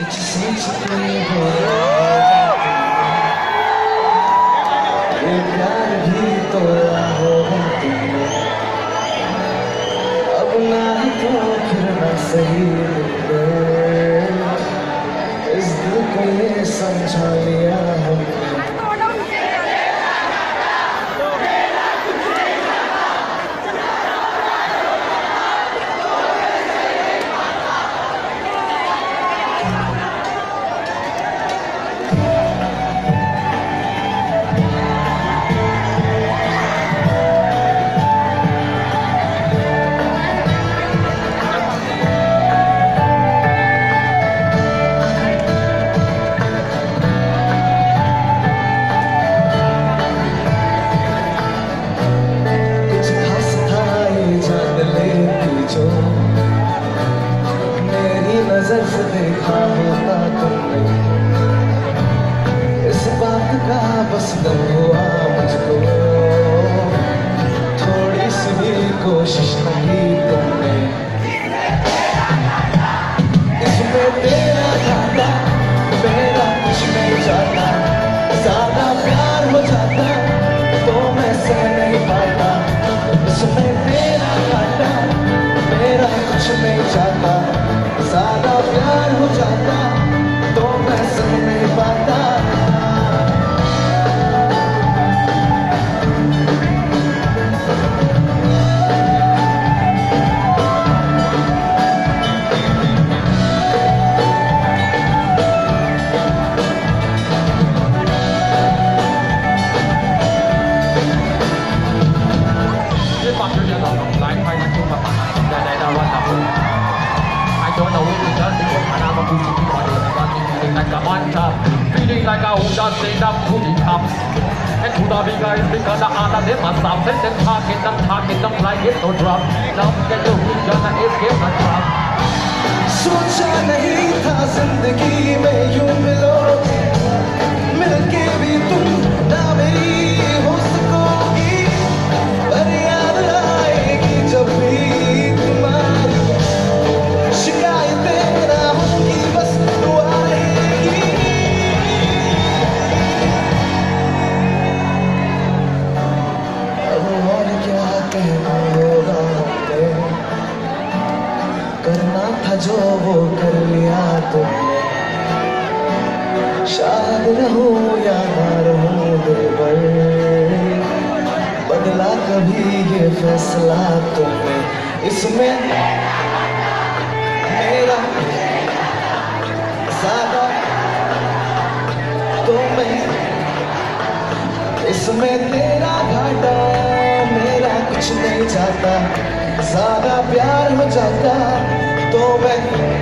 कुछ सोचते हो ये प्यार भी तो होगा नज़र से देखा होता तुमने इस बात का बस दम हुआ मुझको। थोड़ी सी कोशिश प्यार हो on top, feeling like a just state up, booty tops. And who the bigger is because the other they must I Let them talk it, them talk it, them like it, no drop. Now get the Hoosier, now escape the. करना था जो वो कर लिया तुमने शायद रहूँ या ना रहूँ दिल पर। बदला कभी ये फैसला तुमने इसमें मेरा ज़्यादा तो इसमें तेरा घाटा मेरा कुछ नहीं जाता ज़्यादा प्यार हो जाता तो मैं